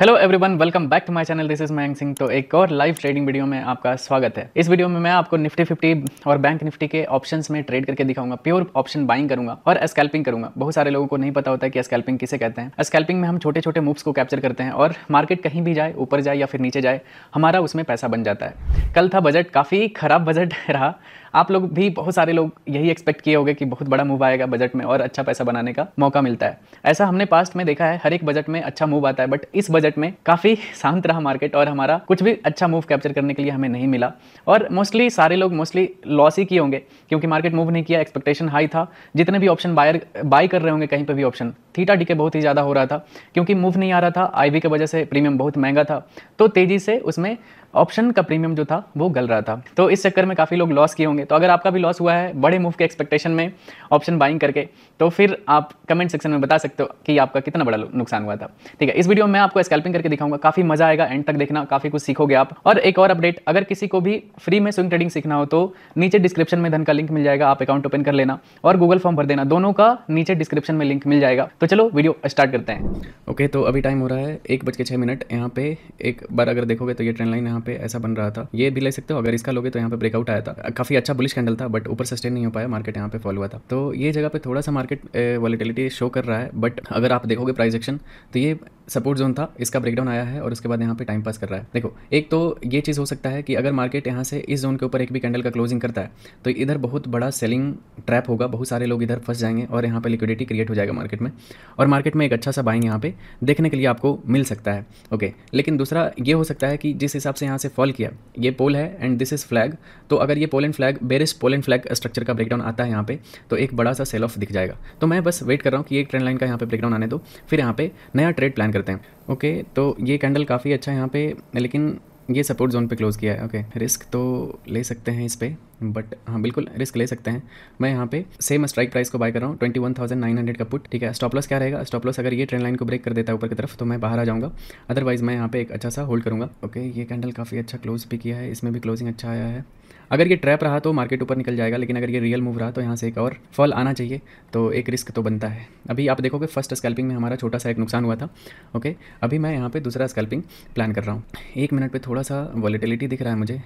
Hello everyone welcome back to my channel this is Mayank Singh तो एक और live trading video में आपका स्वागत है। इस वीडियो में मैं आपको निफ्टी फिफ्टी और बैंक निफ्टी के ऑप्शंस में ट्रेड करके दिखाऊँगा। प्योर ऑप्शन बाइंग करूँगा और स्कैल्पिंग करूँगा। बहुत सारे लोगों को नहीं पता होता है कि स्कैल्पिंग किसे कहते हैं। स्कैल्पिंग में हम छोटे छोटे मूव्स को कैप्चर करते हैं और मार्केट कहीं भी जाए, ऊपर जाए या फिर नीचे जाए, हमारा उसमें पैसा बन जाता है। कल था बजट काफ़ी खराब बजट रहा। आप लोग भी बहुत सारे लोग यही एक्सपेक्ट किए होंगे कि बहुत बड़ा मूव आएगा बजट में और अच्छा पैसा बनाने का मौका मिलता है। ऐसा हमने पास्ट में देखा है, हर एक बजट में अच्छा मूव आता है बट इस बजट में काफ़ी शांत रहा मार्केट और हमारा कुछ भी अच्छा मूव कैप्चर करने के लिए हमें नहीं मिला। और मोस्टली सारे लोग मोस्टली लॉस ही किए होंगे, क्योंकि मार्केट मूव नहीं किया एक्सपेक्टेशन हाई था। जितने भी ऑप्शन बायर बाई कर रहे होंगे, कहीं पर भी ऑप्शन थीटा डी बहुत ही ज़्यादा हो रहा था, क्योंकि मूव नहीं आ रहा था आई की वजह से प्रीमियम बहुत महँगा था। तो तेज़ी से उसमें ऑप्शन का प्रीमियम जो था, वो गल रहा था। तो इस चक्कर में काफ़ी लोग लॉस किए होंगे। तो अगर आपका भी लॉस हुआ है, बड़े मूव के एक्सपेक्टेशन में ऑप्शन बाइंग करके तो फिर आप कमेंट सेक्शन में बता सकते हो कि आपका कितना बड़ा नुकसान हुआ था। ठीक है, इस वीडियो में मैं आपको स्कैल्पिंग करके दिखाऊँगा। काफ़ी मज़ा आएगा एंड तक देखना, काफ़ी कुछ सीखोगे आप। और एक और अपडेट अगर किसी को भी फ्री में स्विंग ट्रेडिंग सीखना हो तो नीचे डिस्क्रिप्शन में धन का लिंक मिल जाएगा, आप अकाउंट ओपन कर लेना और गूगल फॉर्म भर देना। दोनों का नीचे डिस्क्रिप्शन में लिंक मिल जाएगा। तो चलो वीडियो स्टार्ट करते हैं। ओके तो अभी टाइम हो रहा है एक बज के छः मिनट यहाँ पे एक बार अगर देखोगे तो ये ट्रेन लाइन यहाँ पे ऐसा बन रहा था। ये भी ले सकते हो, अगर इसका लोगे तो यहाँ पे ब्रेकआउट आया था। काफ़ी अच्छा बुलिश कैंडल था बट ऊपर सस्टेन नहीं हो पाया मार्केट यहाँ पे फॉल हुआ था। तो ये जगह पे थोड़ा सा मार्केट वॉलिटिलिटी शो कर रहा है बट अगर आप देखोगे प्राइस एक्शन तो ये सपोर्ट जोन था, इसका ब्रेकडाउन आया है और उसके बाद यहाँ पे टाइम पास कर रहा है। देखो, एक तो ये चीज़ हो सकता है कि अगर मार्केट यहाँ से इस जोन के ऊपर एक भी कैंडल का क्लोजिंग करता है तो इधर बहुत बड़ा सेलिंग ट्रैप होगा, बहुत सारे लोग इधर फंस जाएँगे और यहाँ पे लिक्विडिटी क्रिएट हो जाएगा मार्केट में। और मार्केट में एक अच्छा सा बाइंग यहाँ पे देखने के लिए आपको मिल सकता है। ओके लेकिन दूसरा ये हो सकता है कि जिस हिसाब से यहाँ से फॉल किया। ये पोल है एंड दिस इज़ फ्लैग तो अगर ये pole and flag bearish pole and flag structure का ब्रेकडाउन आता है यहाँ पे तो एक बड़ा सा सेल ऑफ़ दिख जाएगा। तो मैं बस वेट कर रहा हूँ कि एक ट्रेंड लाइन का यहाँ पे ब्रेकडाउन आने दो, फिर यहाँ पे नया ट्रेड प्लान करते हैं। ओके तो ये कैंडल काफ़ी अच्छा है यहाँ पे, लेकिन ये सपोर्ट जोन पे क्लोज़ किया है। ओके रिस्क तो ले सकते हैं इस पर बट हाँ बिल्कुल रिस्क ले सकते हैं। मैं यहाँ पे सेम स्ट्राइक प्राइस को बाय कर रहा हूँ twenty one thousand nine hundred का पुट ठीक है? स्टॉप लॉस क्या रहेगा? स्टॉप लॉस अगर ये ट्रेंड लाइन को ब्रेक कर देता है ऊपर की तरफ़ तो मैं बाहर आ जाऊँगा। अदरवाइज़ मैं यहाँ पे एक अच्छा सा होल्ड करूँगा। ओके ये कैंडल काफ़ी अच्छा क्लोज भी किया है, इसमें भी क्लोजिंग अच्छा आया है। अगर ये ट्रैप रहा तो मार्केट ऊपर निकल जाएगा, लेकिन अगर ये रियल मूव रहा तो यहाँ से एक और फॉल आना चाहिए तो एक रिस्क तो बनता है। अभी आप देखोगे फ़र्स्ट स्कैल्पिंग में हमारा छोटा सा एक नुकसान हुआ था ओके अभी मैं यहाँ पे दूसरा स्कैल्पिंग प्लान कर रहा हूँ। एक मिनट पे थोड़ा सा वॉलीटिलिटी दिख रहा है मुझे।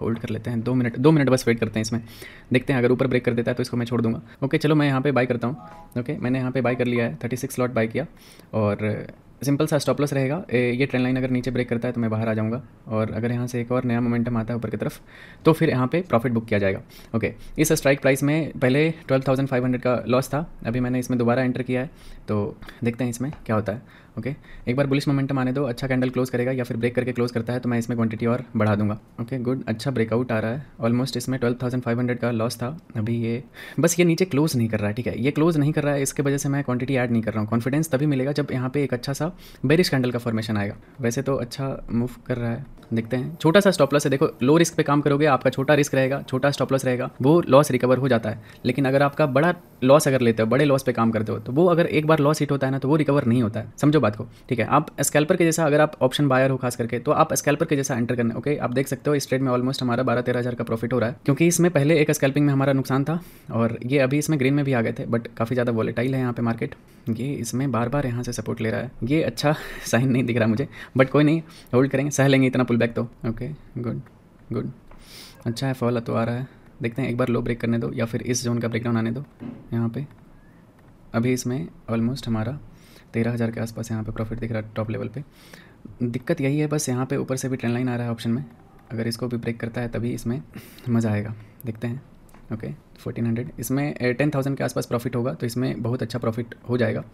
होल्ड कर लेते हैं, दो मिनट दो मिनट बस वेट करते हैं इसमें। देखते हैं, अगर ऊपर ब्रेक कर देता है तो इसको मैं छोड़ दूँगा। ओके चलो मैं यहाँ पर बाई करता हूँ ओके मैंने यहाँ पर बाई कर लिया है थर्टी सिक्स लॉट बाई किया, और सिंपल सा स्टॉपलस रहेगा। ये ट्रेंड लाइन अगर नीचे ब्रेक करता है तो मैं बाहर आ जाऊँगा। और अगर यहाँ से एक और नया मोमेंटम आता है ऊपर की तरफ़ तो फिर यहाँ पे प्रॉफिट बुक किया जाएगा। ओके इस स्ट्राइक प्राइस में पहले ट्वेल्व थाउज़ेंड फाइव हंड्रेड का लॉस था। अभी मैंने इसमें दोबारा एंटर किया है। तो देखते हैं इसमें क्या होता है। ओके? एक बार बुलिश मोमेंटम आने दो अच्छा कैंडल क्लोज करेगा या फिर ब्रेक करके क्लोज करता है तो मैं इसमें क्वांटिटी और बढ़ा दूँगा। ओके गुड अच्छा ब्रेकआउट आ रहा है। ऑलमोस्ट इसमें ट्वेल्व थाउज़ेंड फाइव हंड्रेड का लॉस था। अभी ये, बस ये नीचे क्लोज नहीं कर रहा है, ठीक है? ये क्लोज नहीं कर रहा है, इसके वजह से मैं क्वांटिटी ऐड नहीं कर रहा हूँ। कॉन्फिडेंस तभी मिलेगा जब यहाँ पे एक अच्छा सा बेरिश कैंडल का फॉर्मेशन आएगा। वैसे तो अच्छा मूव कर रहा है। देखते हैं। छोटा सा स्टॉप लॉस है। देखो लो रिस्क पे काम करोगे, आपका छोटा रिस्क रहेगा, छोटा स्टॉप लॉस रहेगा, वो लॉस रिकवर हो जाता है। लेकिन अगर आपका बड़ा लॉस अगर लेते हो, बड़े लॉस पे काम करते हो तो वो अगर एक बार लॉस हिट होता है ना तो वो रिकवर नहीं होता है। समझो बात को। ठीक है, आप स्कैल्पर के जैसा अगर आप ऑप्शन बायर हो खास करके तो आप स्कैल्पर के जैसा एंटर करना ओके आप देख सकते हो इस ट्रेड में ऑलमोस्ट हमारा बारह तेरह हज़ार का प्रॉफिट हो रहा है, क्योंकि इसमें पहले एक स्कैल्पिंग में हमारा नुकसान था, और ये अभी इसमें ग्रीन में भी आ गए थे बट काफ़ी ज़्यादा वॉलेटाइल है यहाँ पे मार्केट ये इसमें बार बार यहाँ से सपोर्ट ले रहा है। ये अच्छा साइन नहीं दिख रहा मुझे बट कोई नहीं होल्ड करेंगे। सह लेंगे इतना पुल बैक तो ओके गुड गुड अच्छा है फॉल तो आ रहा है। देखते हैं, एक बार लो ब्रेक करने दो, या फिर इस जोन का ब्रेकडाउन आने दो, यहाँ पे। अभी इसमें ऑलमोस्ट हमारा तेरह हज़ार के आसपास यहाँ पे प्रॉफिट दिख रहा है टॉप लेवल पे। दिक्कत यही है, बस यहाँ पे ऊपर से भी ट्रेंड लाइन आ रहा है ऑप्शन में। अगर इसको भी ब्रेक करता है, तभी इसमें मज़ा आएगा। देखते हैं। ओके फोर्टीन हंड्रेड इसमें टेन थाउज़ेंड के आसपास प्रॉफिट होगा तो इसमें बहुत अच्छा प्रॉफिट हो जाएगा।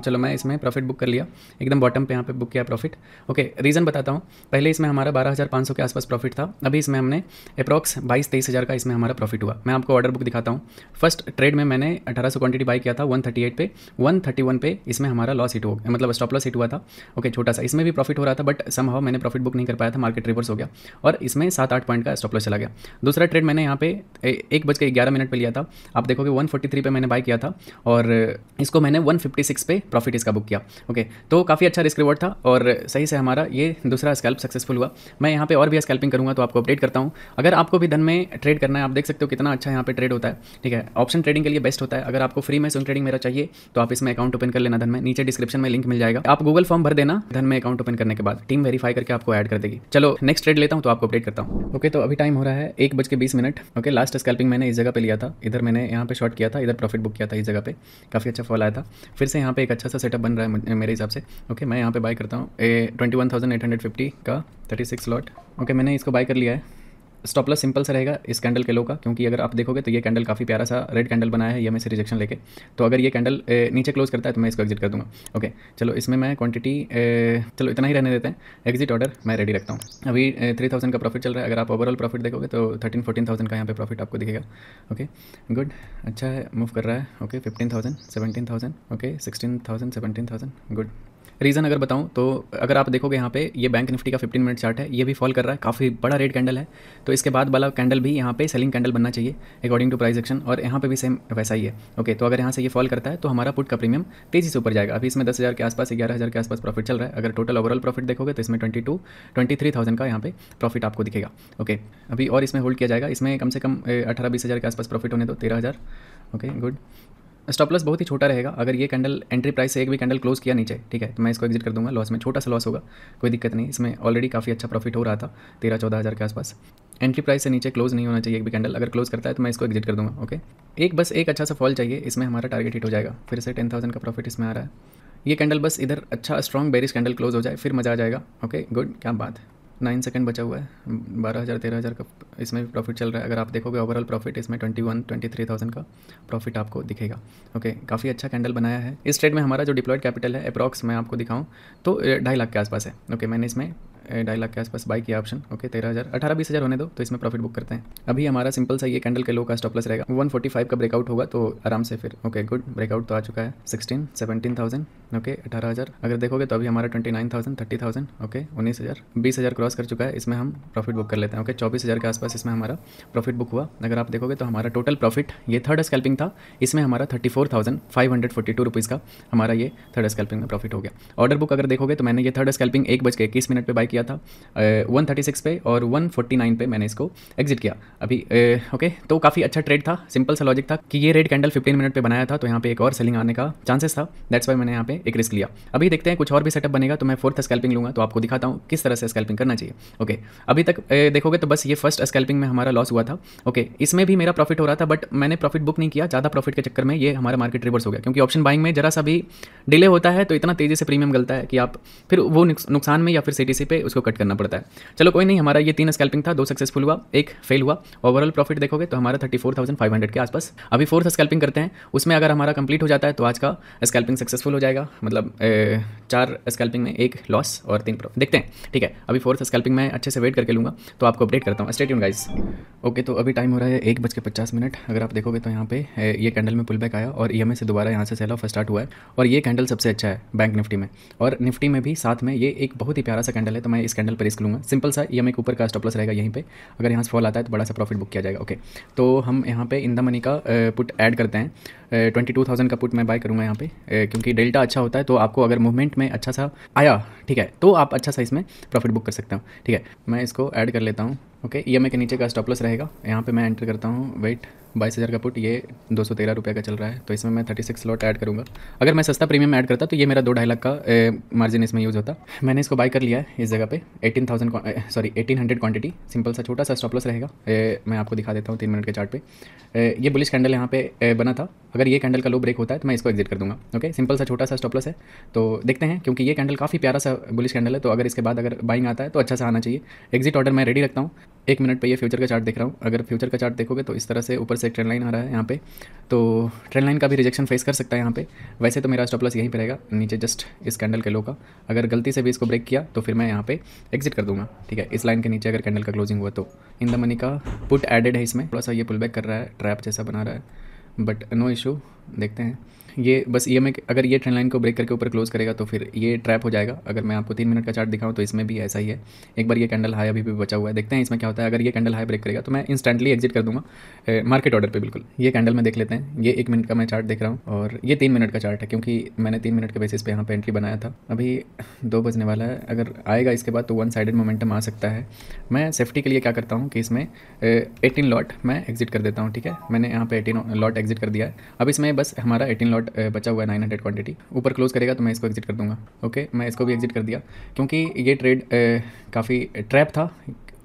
चलो मैं इसमें प्रॉफिट बुक कर लिया। एकदम बॉटम पे यहाँ पे बुक किया प्रॉफिट ओके रीज़न बताता हूँ। पहले इसमें हमारा बारह हज़ार पाँच सौ के आसपास प्रॉफिट था। अभी इसमें हमने अप्रॉक्स बाईस तेईस हज़ार का इसमें हमारा प्रॉफिट हुआ। मैं आपको ऑर्डर बुक दिखाता हूँ। फ़र्स्ट ट्रेड में मैंने अठारह सौ क्वांटिटी बाई किया था वन थर्टी एट पे। वन थर्टी वन पे इसमें हमारा लॉस हिट हो मतलब स्टॉप लॉस हिट हुआ था। ओके छोटा सा इसमें भी प्रॉफिट हो रहा था बट समहाव मैंने प्रॉफिट बुक नहीं कर पाया था। मार्केट रिवर्स हो गया। और इसमें सात आठ पॉइंट का स्टॉप लॉस चला गया। दूसरा ट्रेड मैंने यहाँ पे एक बज के ग्यारह मिनट पर लिया था। आप देखोगे वन फोर्टी थ्री पे मैंने बाई किया था। और इसको मैंने वन फिफ्टी सिक्स पे प्रॉफिट इसका बुक किया। ओके तो काफ़ी अच्छा रिस्क रिवॉर्ड था और सही से हमारा ये दूसरा स्कैल्प सक्सेसफुल हुआ। मैं यहाँ पे और भी स्कैल्पिंग करूँगा तो आपको अपडेट करता हूँ। अगर आपको भी धन में ट्रेड करना है, आप देख सकते हो कितना अच्छा यहाँ पे ट्रेड होता है। ठीक है ऑप्शन ट्रेडिंग के लिए बेस्ट होता है। अगर आपको फ्री में स्विंग ट्रेडिंग मेरा चाहिए तो आप इसमें अकाउंट ओपन कर लेना धन में। नीचे डिस्क्रिप्शन में लिंक मिल जाएगा। आप गूगल फॉर्म भर देना, धन में अकाउंट ओपन करने के बाद। टीम वेरीफाई करके आपको ऐड कर देगी। चलो नेक्स्ट ट्रेड लेता हूँ तो आपको अपडेट करता हूँ। ओके तो अभी टाइम हो रहा है एक बज के बीस मिनट। ओके लास्ट स्कैल्पिंग मैंने इस जगह पे लिया था। इधर मैंने यहाँ पे शॉर्ट किया था, इधर प्रॉफिट बुक किया था इस जगह पे। काफ़ी अच्छा फॉल आया था। फिर से यहाँ पे एक अच्छा सा सेटअप बन रहा है मेरे हिसाब से। ओके मैं यहाँ पे बाय करता हूँ। A twenty one thousand eight hundred fifty का थर्टी सिक्स लॉट ओके मैंने इसको बाय कर लिया है। स्टॉपलेस सिंपल सा रहेगा इस कैंडल के लो का, क्योंकि अगर आप देखोगे तो ये कैंडल काफ़ी प्यारा सा रेड कैंडल बनाया है, ये मैं से रिजेक्शन लेके। तो अगर ये कैंडल नीचे क्लोज करता है तो मैं इसको एग्जिट कर दूँगा। ओके चलो, इसमें मैं क्वांटिटी चलो, इतना ही रहने देते हैं। एग्जिट ऑर्डर मैं रेडी रखता हूँ। अभी थ्री थाउज़ेंड का प्रॉफिट चल रहा है। अगर आप ओवरऑल प्रॉफिट देखोगे तो थर्टीन फोर्टीन थाउज़ेंड का यहाँ पे प्रॉफिट आपको दिखेगा। ओके गुड अच्छा है मूव कर रहा है। Okay fifteen thousand seventeen thousand okay sixteen thousand seventeen thousand good reason अगर बताऊँ तो अगर आप देखोगे यहाँ पे, ये बैंक निफ्टी का 15 मिनट चार्ट है, ये भी फॉल कर रहा है, काफ़ी बड़ा रेड कैंडल है। तो इसके बाद वाला कैंडल भी यहाँ पे सेलिंग कैंडल बनना चाहिए अकॉर्डिंग टू प्राइस एक्शन और यहाँ पे भी सेम वैसा ही है। ओके तो अगर यहाँ से ये फॉल करता है तो हमारा पुट का प्रीमियम तेज़ी से ऊपर जाएगा। अभी इसमें दस हज़ार के आसपास, ग्यारह हज़ार के आसपास प्रॉफिट चल रहा है। अगर टोटल ओवरऑल प्रॉफिट देखोगे तो इसमें twenty two twenty three thousand का यहाँ पे प्रॉफिट आपको दिखेगा। ओके अभी और इसमें होल्ड किया जाएगा। इसमें कम से कम, अठारह, बीस हज़ार के आसपास प्रॉफिट होने दो, तेरह हज़ार। ओके गुड स्टॉप लॉस बहुत ही छोटा रहेगा। अगर ये कैंडल एंट्री प्राइस से एक भी कैंडल क्लोज किया नीचे, ठीक है तो मैं इसको एग्जिट कर दूँगा लॉस में छोटा सा लॉस होगा, कोई दिक्कत नहीं। इसमें ऑलरेडी काफ़ी अच्छा प्रॉफिट हो रहा था, तेरह चौदह हज़ार के आसपास। एंट्री प्राइस से नीचे क्लोज नहीं होना चाहिए एक भी कैंडल अगर क्लोज करता है तो मैं इसको एग्जिट कर दूँगा ओके एक बस एक अच्छा सा फॉल चाहिए, इसमें हमारा टारगेट हिट हो जाएगा। फिर से टेन थाउज़ेंड का प्रॉफिट इसमें आ रहा है। ये कैंडल बस इधर अच्छा स्ट्रॉन्ग बेरिस कैंडल क्लोज हो जाए, फिर मज़ा आ जाएगा ओके गुड क्या बात है। नाइन सेकंड बचा हुआ है। बारह हज़ार, तेरह हज़ार का इसमें भी प्रॉफिट चल रहा है। अगर आप देखोगे ओवरऑल प्रॉफिट इसमें twenty one twenty three thousand का प्रॉफिट आपको दिखेगा। ओके काफ़ी अच्छा कैंडल बनाया है। इस ट्रेड में हमारा जो डिप्लॉयड कैपिटल है अप्रॉक्स मैं आपको दिखाऊँ तो ढाई लाख के आसपास है। ओके मैंने इसमें ढाई लाख के आसपास बाई किया ऑप्शन ओके तेरह हज़ार। अठारह, बीस हज़ार होने दो तो इसमें प्रॉफिट बुक करते हैं। अभी हमारा सिंपल सा ये कैंडल के लो का स्टॉप रहेगा। वन फोर्टी फाइव का ब्रेकआउट होगा तो आराम से फिर ओके गुड ब्रेकआउट तो आ चुका है। सिक्सटीन सेवेंटीन थाउज़ेंड ओके अठारह हज़ार। अगर देखोगे तो अभी हमारा twenty nine thousand thirty thousand okay उन्नीस हज़ार। बीस हज़ार क्रॉस कर चुका है, इसमें हम प्रॉफिट बुक कर लेते हैं ओके चौबीस हज़ार के आसपास इसमें हमारा प्रॉफिट बुक हुआ। अगर आप देखोगे तो हमारा टोटल प्रॉफिट ये थर्ड स्कैल्पिंग था, इसमें हमारा thirty four thousand five hundred forty two rupees का हमारा ये थर्ड स्कैल्पिंग में प्रॉफिट हो गया। ऑर्डर बुक अगर देखोगे तो मैंने ये थर्ड स्कैल्पिंग एक बज के इक्कीस मिनट पर बाई किया था। वन थर्टी सिक्स पे और वन फोर्टी नाइन पे मैंने इसको एग्जिट किया। अभी ओके तो काफ़ी अच्छा ट्रेड था सिंपल सा लॉजिक था कि ये रेड कैंडल फिफ्टीन मिनट पे बनाया था तो यहाँ पे एक और सेलिंग आने का चांसेस था। दैट्स वाई मैंने यहाँ पे एक रिस्क लिया। अभी देखते हैं कुछ और भी सेटअप बनेगा तो मैं फोर्थ स्कैल्पिंग लूँगा तो आपको दिखाता हूँ किस तरह से स्कैल्पिंग करना चाहिए। ओके अभी तक देखोगे तो बस ये फ़र्स्ट स्कैल्पिंग में हमारा लॉस हुआ था। ओके इसमें भी मेरा प्रॉफिट हो रहा था बट मैंने प्रॉफिट बुक नहीं किया, ज़्यादा प्रॉफिट के चक्कर में ये हमारा मार्केट रिवर्स हो गया, क्योंकि ऑप्शन बाइंग में जरा सा भी डिले होता है तो इतना तेज़ी से प्रीमियम गलता है कि आप फिर वो नुकसान में या फिर सी पे उसको कट करना पड़ता है। चलो कोई नहीं हमारा ये तीन स्कैल्पिंग था दो सक्सेसफुल हुआ एक फेल हुआ। ओवरऑल प्रॉफिट देखोगे तो हमारा thirty four thousand five hundred के आसपास। अभी फोर्थ स्कैल्पिंग करते हैं उसमें अगर हमारा कंप्लीट हो जाता है तो आज का स्कैल्पिंग सक्सेसफुल हो जाएगा। मतलब ए, चार स्कैल्पिंग में एक लॉस और तीन प्रॉफिट देखते हैं ठीक है अभी फोर्थ स्कैल्पिंग में अच्छे से वेट करके लूँगा तो आपको अपडेट करता हूँ। स्टेट गाइस ओके तो अभी टाइम हो रहा है एक बज के पचास मिनट। अगर आप देखोगे तो यहाँ पे ये कैंडल में पुल बैक आया और ईएमए से दोबारा यहाँ से सेल ऑफ़ स्टार्ट हुआ है। और ये कैंडल सबसे अच्छा है बैंक निफ्टी में। और निफ्टी में भी साथ में ये एक बहुत ही प्यारा सा कैंडल है तो मैं इस कैंडल पर रिस्क लूँगा। सिंपल सा ई के ऊपर का स्टॉपलस रहेगा यहीं पे। अगर यहाँ से फॉल आता है तो बड़ा सा प्रॉफिट बुक किया जाएगा। ओके तो हम यहाँ पे इन द मनी का पुट ऐड करते हैं। ट्वेंटी टू थाउज़ेंड का पुट मैं बाय करूँगा यहाँ पे। क्योंकि डेल्टा अच्छा होता है तो आपको अगर मूवमेंट में अच्छा सा आया, ठीक है तो आप अच्छा सा इसमें प्रॉफिट बुक कर सकते हो। ठीक है, मैं इसको ऐड कर लेता हूँ। ओके ई के नीचे का स्टॉपलस रहेगा। यहाँ पे मैं एंटर करता हूँ। वेट बाईस हज़ार का पुट, ये दो सौ तेरह रुपये का चल रहा है तो इसमें मैं थर्टी सिक्स लॉट ऐड करूँगा। अगर मैं सस्ता प्रीमियम ऐड करता तो ये मेरा दो ढाई लाख का मार्जिन इसमें यूज़ होता। मैंने इसको बाई कर लिया है इस जगह पे, eighteen thousand sorry eighteen hundred quantity simple सा छोटा सा स्टॉपलस रहेगा। मैं आपको दिखा देता हूँ तीन मिनट के चार्ट पे। ये बुलिश कैंडल यहाँ पे बना था। अगर ये कैंडल का लो ब्रेक होता है तो मैं इसको एग्जिट कर दूँगा। ओके सिंपल सा, छोटा सा स्टॉपलस है। तो देखते हैं, क्योंकि ये कैंडल काफ़ी प्यारा सा बुलिश कैंडल है तो अगर इसके बाद अगर बाइंग आता है तो अच्छा सा आना चाहिए। एग्जिट ऑर्डर मैं रेडी रखता हूँ। एक मिनट पे ये फ्यूचर का चार्ट देख रहा हूँ। अगर फ्यूचर का चार्ट देखोगे तो इस तरह से ऊपर से एक ट्रेंड लाइन आ रहा है यहाँ पे। तो ट्रेंड लाइन का भी रिजेक्शन फेस कर सकता है यहाँ पे। वैसे तो मेरा स्टॉप लॉस यहीं पे रहेगा, नीचे जस्ट इस कैंडल के लो का। अगर गलती से भी इसको ब्रेक किया तो फिर मैं यहाँ पे एग्जिट कर दूँगा। ठीक है? इस लाइन के नीचे अगर कैंडल का क्लोजिंग हुआ तो इन द मनी का पुट एडेड है इसमें। थोड़ा सा ये पुल बैक कर रहा है ट्रैप जैसा बना रहा है। बट नो इशू देखते हैं। ये बस ई e अगर ये ट्रेन लाइन को ब्रेक करके ऊपर क्लोज करेगा तो फिर ये ट्रैप हो जाएगा। अगर मैं आपको तीन मिनट का चार्ट दिखाऊँ तो इसमें भी ऐसा ही है। एक बार ये कैंडल हाई अभी भी बचा हुआ है। देखते हैं इसमें क्या होता है। अगर ये कैंडल हाई ब्रेक करेगा तो मैं इंस्टेंटली एग्जिट कर दूँगा। मार्केट ऑर्डर पर बिल्कुल। ये कैंडल में देख लेते हैं। ये एक मिनट का मैं चार्ट देख रहा हूँ और ये तीन मिनट का चार्ट है क्योंकि मैंने तीन मिनट के बेसिस पे यहाँ पे एंट्री बनाया था। अभी दो बजने वाला है। अगर आएगा इसके बाद तो वन साइडेड मोमेंटम आ सकता है। मैं सेफ्टी के लिए क्या करता हूँ कि इसमें एटीन लॉट मैं एग्जिट कर देता हूँ, ठीक है? मैंने यहाँ पर एटीन लॉट एग्जिट कर दिया है। अब इसमें बस हमारा एटीन लॉट बचा हुआ है नाइन हंड्रेड क्वांटिटी ऊपर क्लोज करेगा तो मैं इसको एग्जिट कर दूँगा। ओके मैं इसको भी एग्जिट कर दिया। क्योंकि ये ट्रेड काफ़ी ट्रैप था।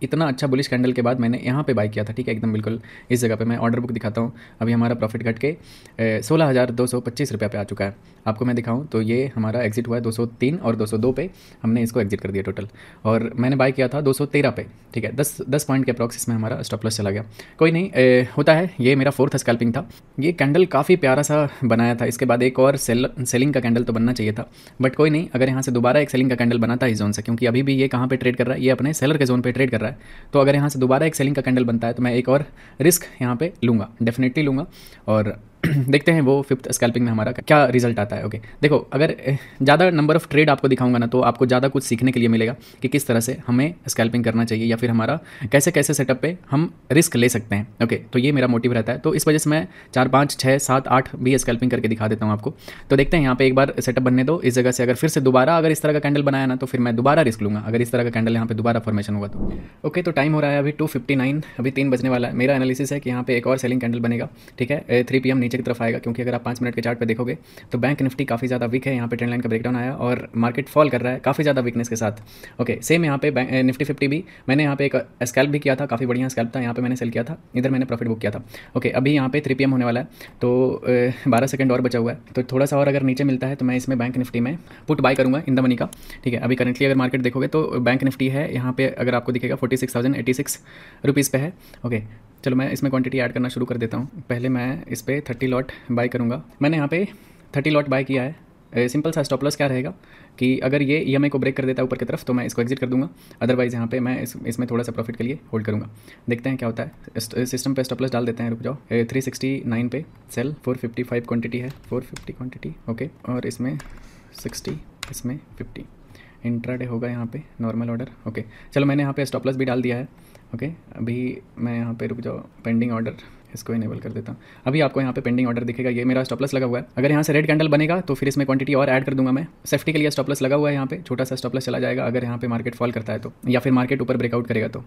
इतना अच्छा बुलिश कैंडल के बाद मैंने यहाँ पे बाई किया था ठीक है? एकदम बिल्कुल इस जगह पे मैं ऑर्डर बुक दिखाता हूँ। अभी हमारा प्रॉफिट घट के सोलह हज़ार दो सौ पच्चीस रुपये पे आ चुका है। आपको मैं दिखाऊँ तो ये हमारा एग्जिट हुआ है 203 और 202 पे। हमने इसको एग्जिट कर दिया टोटल और मैंने बाय किया था 213 पे ठीक है? दस दस पॉइंट के अप्रॉक्स इसमें हमारा स्टॉप लॉस चला गया। कोई नहीं ए, होता है ये मेरा फोर्थ स्कैल्पिंग था। ये कैंडल काफ़ी प्यारा सा बनाया था। इसके बाद एक और सेल सेलिंग का कैंडल तो बनना चाहिए था। बट कोई नहीं अगर यहाँ से दोबारा एक सेलिंग का कैंडल बनाता है इस जोन से क्योंकि अभी भी ये कहाँ पर ट्रेड कर रहा है? ये अपने सेलर के जोन पर ट्रेड कर रहा है। तो अगर यहाँ से दोबारा एक सेलिंग का कैंडल बनता है तो मैं एक और रिस्क यहाँ पे लूँगा, डेफिनेटली लूँगा। और देखते हैं वो फिफ्थ स्कैल्पिंग में हमारा क्या रिज़ल्ट आता है ओके देखो, अगर ज़्यादा नंबर ऑफ़ ट्रेड आपको दिखाऊँगा ना तो आपको ज़्यादा कुछ सीखने के लिए मिलेगा कि किस तरह से हमें स्कैल्पिंग करना चाहिए या फिर हमारा कैसे कैसे सेटअप पे हम रिस्क ले सकते हैं ओके तो ये मेरा मोटिव रहता है। तो इस वजह से मैं चार, पाँच छः सात, आठ भी स्कैल्पिंग करके दिखा देता हूँ आपको। तो देखते हैं, यहाँ पे एक बार सेटअप बनने दो। इस जगह से अगर फिर से दोबारा अगर इस तरह का कैंडल बनाया ना तो फिर मैं दोबारा रिस्क लूँगा। अगर इस तरह का कैंडल यहाँ पर दोबारा फॉर्मेशन हुआ तो। ओके तो टाइम हो रहा है अभी टू अभी तीन बजने वाला है। मेरा एनालिसिस है कि यहाँ पर एक और सेलिंग कैंडल बनेगा, ठीक है? थ्री पी नीचे की तरफ़ आएगा, क्योंकि अगर आप पाँच मिनट के चार्ट पर देखोगे तो बैंक निफ्टी काफ़ी ज़्यादा वीक है, यहाँ पे ट्रेंड लाइन का ब्रेकडाउन आया और मार्केट फॉल कर रहा है, काफ़ी ज़्यादा वीकनेस के साथ। ओके सेम यहाँ पे निफ्टी फिफ्टी भी, मैंने यहाँ पे एक स्कैल्प भी किया था, काफ़ी बढ़िया स्कैल्प था, यहाँ पे मैंने सेल किया था, इधर मैंने प्रॉफिट बुक किया था। ओके अभी यहाँ पे थ्री पी होने वाला है तो बारह सेकंड और बचा हुआ है तो थोड़ा सा और अगर नीचे मिलता है तो मैं इसमें बैंक निफ्टी में पुट बाय करूँगा इन द मनी का। ठीक है, अभी करंटली अगर मार्केट देखोगे तो बैंक निफ्टी है, यहाँ पे अगर आपको दिखेगा forty six thousand eighty six rupees पे है। ओके चलो मैं इसमें क्वांटिटी ऐड करना शुरू कर देता हूँ। पहले मैं इस पर थर्टी लॉट बाई करूँगा। मैंने यहाँ पे थर्टी लॉट बाई किया है। सिंपल सा स्टॉप लॉस क्या रहेगा कि अगर ये ई को ब्रेक कर देता है ऊपर की तरफ़ तो मैं इसको एग्जिट कर दूँगा। अदरवाइज़ यहाँ पे मैं इस, इसमें थोड़ा सा प्रॉफिट के लिए होल्ड करूँगा। देखते हैं क्या होता है। सिस्टम पे स्टॉप लॉस डाल देते हैं, रुक जाओ। थ्री सिक्सटी नाइन पे sell four fifty five quantity है। फोर फिफ्टी क्वान्टिटी ओके और इसमें सिक्सटी इसमें फिफ्टी इंट्रा डे होगा यहाँ पे नॉर्मल ऑर्डर ओके चलो मैंने यहाँ पे स्टॉप लॉस भी डाल दिया है। ओके अभी मैं यहाँ पे रुक जाओ। पेंडिंग ऑर्डर इसको इनेबल कर देता हूँ। अभी आपको यहाँ पे पेंडिंग ऑर्डर दिखेगा। ये मेरा स्टॉपलस लगा हुआ है। अगर यहाँ से रेड कैंडल बनेगा तो फिर इसमें क्वांटिटी और ऐड कर दूँगा मैं। सेफ्टी के लिए स्टॉपलस लगा हुआ है यहाँ पे। छोटा सा स्टॉपलस चला जाएगा अगर यहाँ पे मार्केट फॉल करता है तो या फिर मार्केट ऊपर ब्रेकआउट करेगा तो।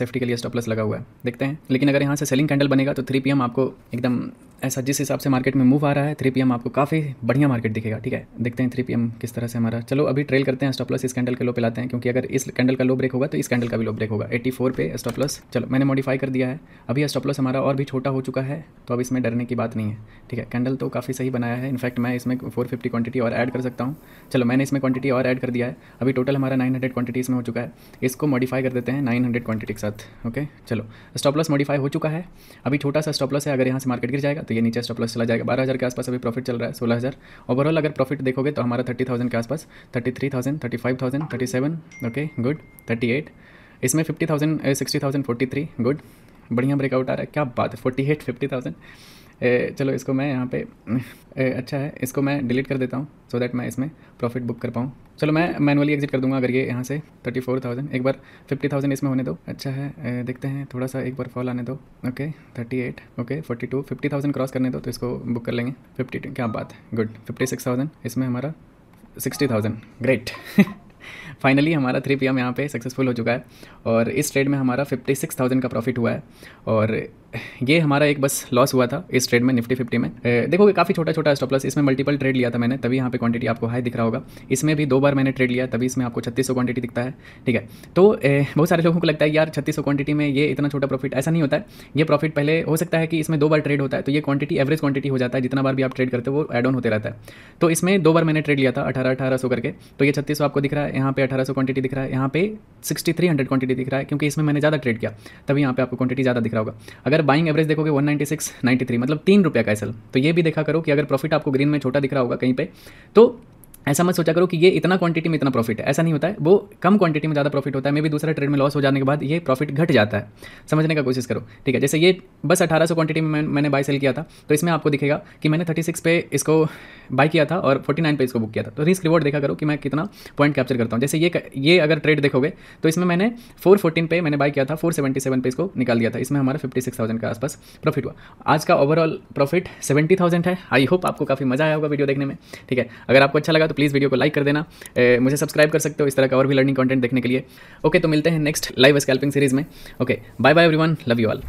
सेफ्टी के लिए स्टॉपलस लगा हुआ है। देखते हैं। लेकिन अगर यहाँ से सेलिंग कैंडल बनेगा तो थ्री पी आपको एकदम ऐसा जिस हिसाब से मार्केट में मूव आ रहा है थ्री पी आपको काफ़ी बढ़िया मार्केट दिखेगा, ठीक है? देखते हैं थ्री पी किस तरह से हमारा। चलो, अभी ट्रेल करते हैं स्टॉप लॉस इस कैंडल के लो पे लाते हैं, क्योंकि अगर इस कैंडल का लो ब्रेक होगा तो इस कैंडल का भी लो ब्रेक होगा। एट्टी फोर पे स्टॉप लॉस चलो, मैंने मॉडिफाई कर दिया है। अभी स्टॉप लॉस हमारा और भी छोटा हो चुका है तो अब इसमें डरने की बात नहीं है, ठीक है? कैंडल तो काफ़ी सही बनाया है। इनफैक्ट मैं इसमें फोर फिफ्टी क्वांटिटी और ऐड कर सकता हूँ। चलो, मैंने इसमें क्वांटिटी और ऐड कर दिया है। अभी टोटल हमारा नाइन हंड्रेड क्वांटिटी इसमें हो चुका है। इसको मॉडिफाई कर देते हैं नाइन हंड्रेड क्वांटिटी के साथ। ओके चलो स्टॉप लॉस मॉडिफाई हो चुका है। अभी छोटा सा स्टॉप लॉस है, अगर यहाँ से मार्केट गिर जाएगा तो ये नीचे स्टॉप लॉस चला जाएगा। बारह हज़ार के आसपास अभी प्रॉफिट चल रहा है, सोलह हज़ार। ओवरऑल अगर प्रॉफिट देखोगे तो हमारा थर्टी थाउज़ेंड के आसपास thirty three thousand thirty five thousand thirty seven okay good thirty eight इसमें fifty thousand sixty thousand forty three good बढ़िया ब्रेकआउट आ रहा है। क्या बात है? फोर्टी एट फिफ्टी थाउज़ेंड चलो, इसको मैं यहाँ पे अच्छा है, इसको मैं डिलीट कर देता हूँ सो दैट मैं इसमें प्रॉफिट बुक कर पाऊँ। चलो, मैं मैनुअली एग्जिट कर दूँगा अगर ये यहाँ से थर्टी फोर थाउज़ेंड एक बार फिफ्टी थाउज़ेंड इसमें होने दो। अच्छा है देखते हैं, थोड़ा सा एक बार फॉल आने दो। Okay thirty eight okay forty two fifty thousand cross करने दो तो इसको बुक कर लेंगे। फिफ्टी टू क्या बात है गुड फिफ्टी सिक्स थाउज़ेंड इसमें हमारा सिक्सटी थाउज़ेंड ग्रेट फाइनली हमारा थ्री पी एम यहाँ पे सक्सेसफुल हो चुका है, और इस ट्रेड में हमारा फिफ्टी सिक्स थाउज़ेंड का प्रॉफिट हुआ है, और ये हमारा एक बस लॉस हुआ था इस ट्रेड में निफ्टी फिफ्टी में। देखोगे काफ़ी छोटा छोटा स्टॉप लॉस इसमें मल्टीपल ट्रेड लिया था मैंने, तभी यहाँ पे क्वांटिटी आपको हाई दिख रहा होगा। इसमें भी दो बार मैंने ट्रेड लिया, तभी इसमें आपको छत्तीस क्वांटिटी दिखता है, ठीक है? तो बहुत सारे लोगों को लगता है, यार, छत्तीस क्वांटिटी में ये इतना छोटा प्रॉफिट ऐसा नहीं होता है। ये प्रॉफिट पहले हो सकता है कि इसमें दो बार ट्रेड होता है तो ये क्वांटिटी एवरेज क्वांटिटी हो जाता है, जितना बार भी आप ट्रेड करते हो, वो एड ऑन होते रहता है। तो इसमें दो बार मैंने ट्रेड लिया था, अठारह अठारह करके तो ये छत्तीस आपको दिख रहा है, यहाँ पे अठारह सौ क्वांटिटी दिख रहा है, यहाँ पे सिक्सटी क्वांटिटी दिख रहा है, क्योंकि इसमें मैंने ज़्यादा ट्रेड किया, तभी यहाँ पे आपको क्वांटिटी ज़्यादा दिख रहा होगा। अगर बाइंग एवरेज देखोगे one ninety six ninety three मतलब तीन रुपया का एसल तो ये भी देखा करो कि अगर प्रॉफिट आपको ग्रीन में छोटा दिख रहा होगा कहीं पे तो ऐसा मत सोचा करो कि ये इतना क्वांटिटी में इतना प्रॉफिट है। ऐसा नहीं होता है। वो कम क्वांटिटी में ज़्यादा प्रॉफिट होता है। मे भी दूसरा ट्रेड में लॉस हो जाने के बाद ये प्रॉफिट घट जाता है। समझने का कोशिश करो। ठीक है, जैसे ये बस अठारह क्वांटिटी में मैंने बाई सेल किया था तो इसमें आपको दिखेगा कि मैंने थर्टी सिक्स पे इसको बाई किया था और फोर्टी नाइन पे इसको बुक किया था। तो रिस्क रिवॉर्ड देखा करो कि मैं कितना पॉइंट कैप्चर करता हूँ। जैसे ये ये अगर ट्रेड देखोगे तो इसमें मैंने फोर फोर्टीन पे मैंने बाय किया था फोर सेवेंटी सेवन पे इसको निकाल दिया था। इसमें हमारा फिफ्टी सिक्स थाउज़ेंड के आसपास प्रॉफिट हुआ। आज का ओवरऑल प्रॉफिट सेवेंटी थाउज़ेंड है। आई होप आपको काफ़ी मज़ा आया होगा वीडियो देखने में। ठीक है, अगर आपको अच्छा लगा तो प्लीज़ वीडियो को लाइक कर देना। ए, मुझे सब्सक्राइब कर सकते हो इस तरह का और भी लर्निंग कॉन्टेंट देखने के लिए। ओके तो मिलते हैं नेक्स्ट लाइव स्कैल्पिंग सीरीज़ में। Okay bye bye everyone love you all